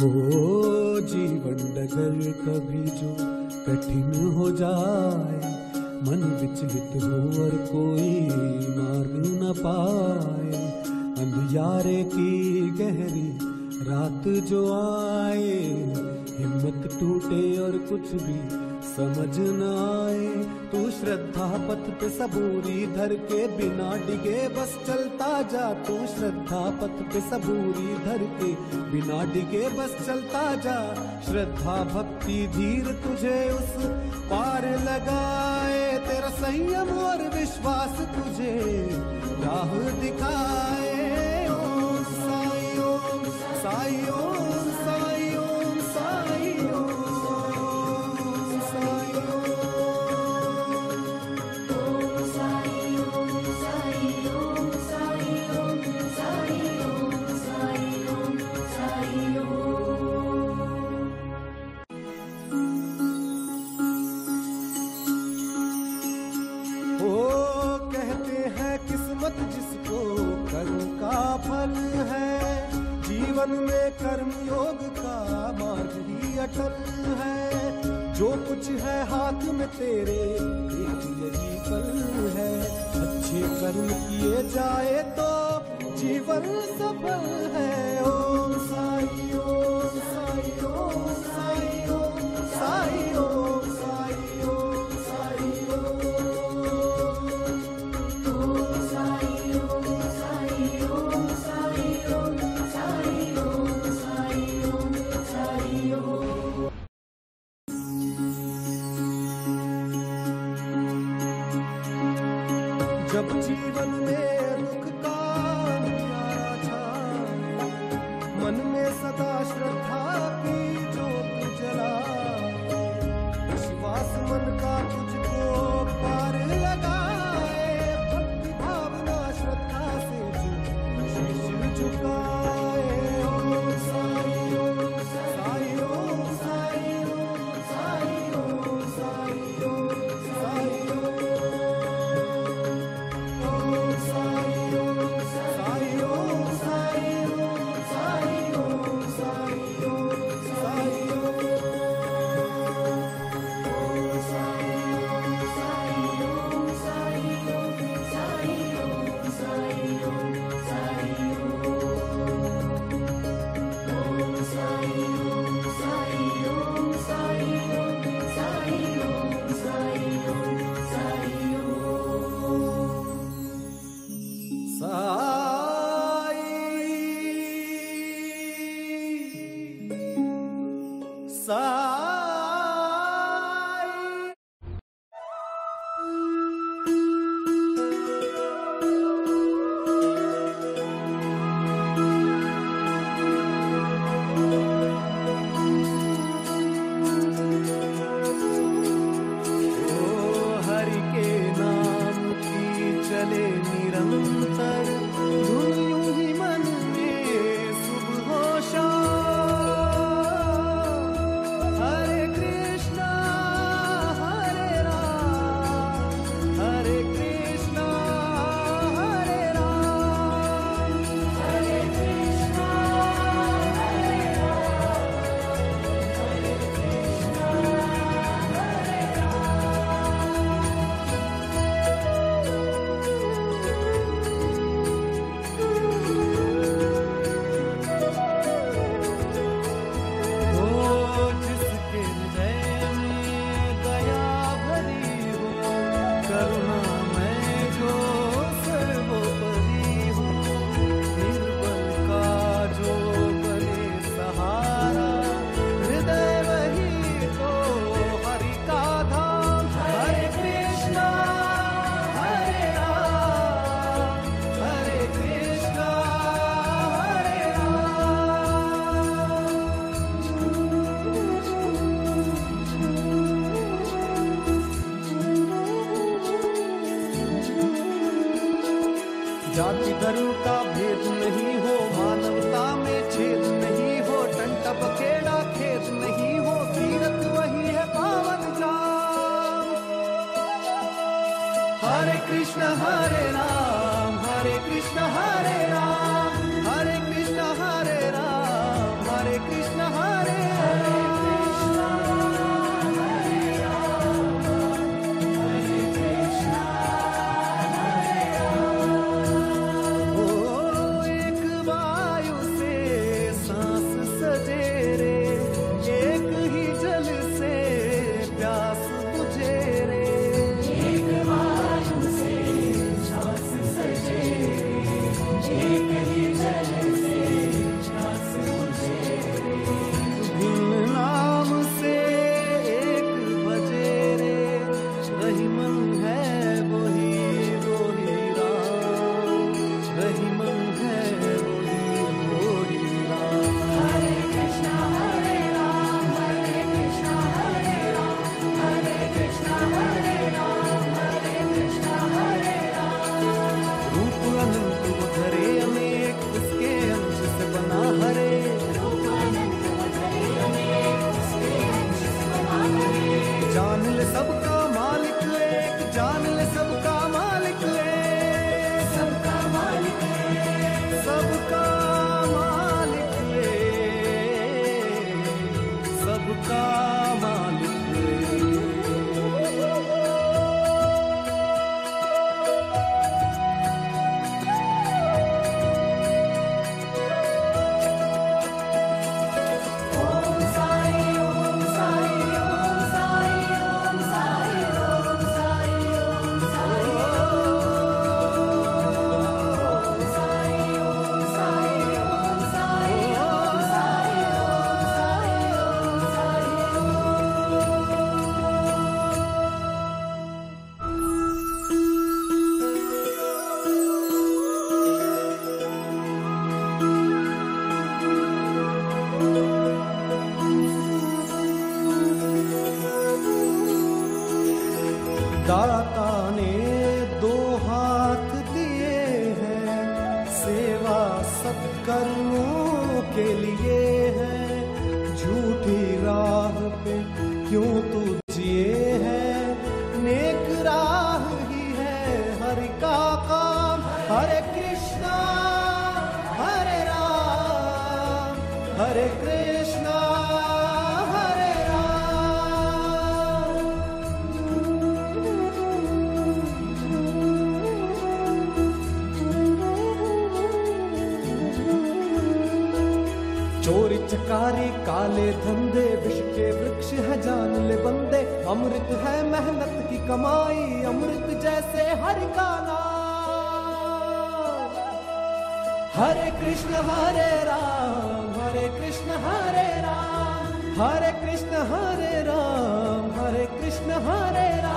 हो जीवन डगर कभी जो कठिन हो जाए, मन विचलित हो और कोई मार्ग न पाए। अंधियारे की गहरी रात जो आए, हिम्मत टूटे और कुछ भी समझ न आए। तू श्रद्धा पथ पे सबूरी धर के बिना डिगे, बस चलता जा, तू श्रद्धा पथ पे सबूरी धर के, बिना डिगे बस चलता जा। श्रद्धा भक्ति धीर तुझे उस पार लगाए। तेरा संयम और विश्वास तुझे राह दिखाए। ओम साई ओम साई कुछ है हाथ में तेरे यही पल है। अच्छे कर्म किए जाए तो जीवन सफल है। ओम साई ओम साई ओम साई। चले निरंतर कृष्ण हरे राम हरे कृष्ण हरे काश्तकारी काले धंधे विश्व के वृक्ष है जान ले बंदे। अमृत है मेहनत की कमाई, अमृत जैसे हर काला हरे कृष्ण, हरे राम, हरे कृष्ण, हरे राम। हरे कृष्ण, हरे राम, हरे कृष्ण, हरे राम।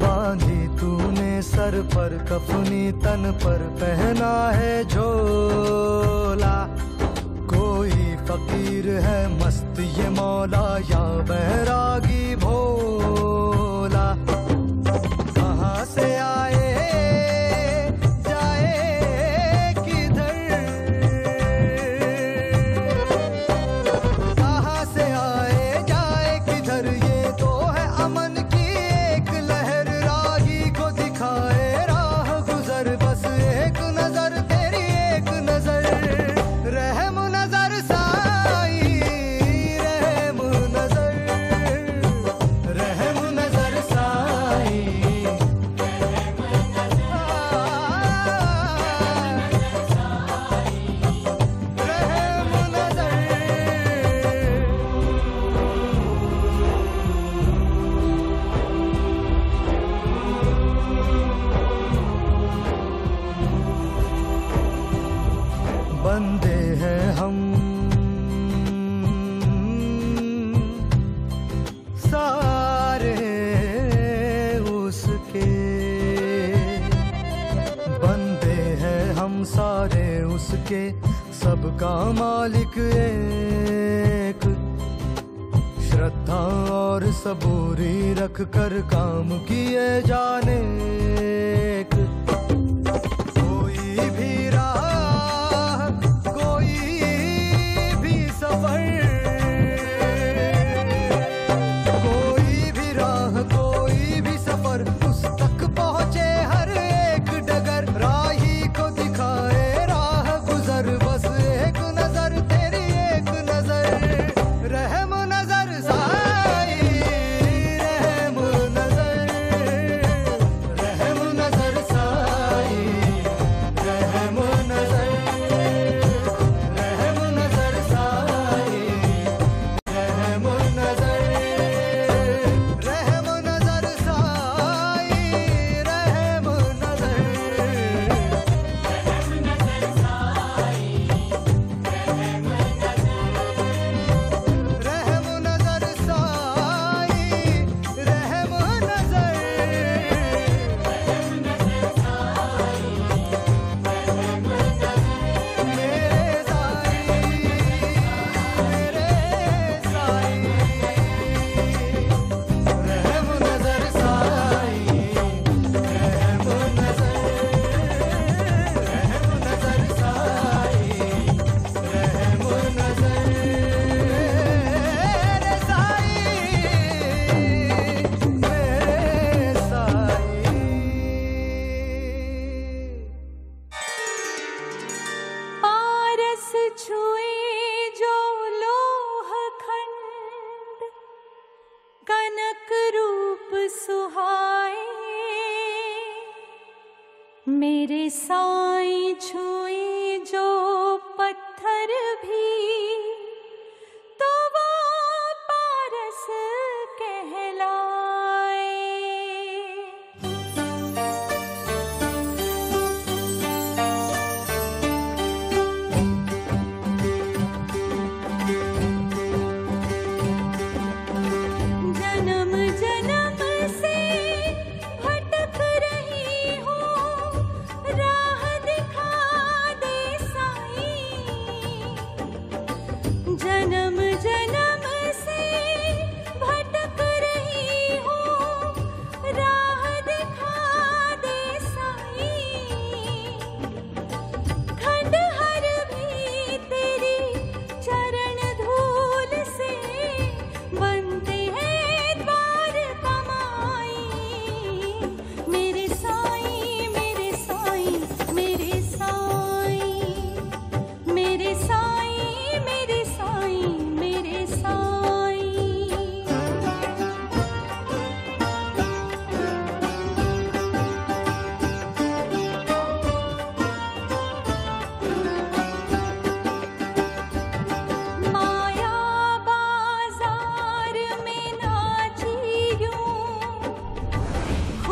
बांधी तूने सर पर, कफनी तन पर, पहना है झोला। कोई फकीर है मस्त, ये मौला या बहरागी भोला। उसके सबका मालिक एक। श्रद्धा और सबूरी रख कर काम किए जाने एक। पर भी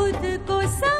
खुद को सा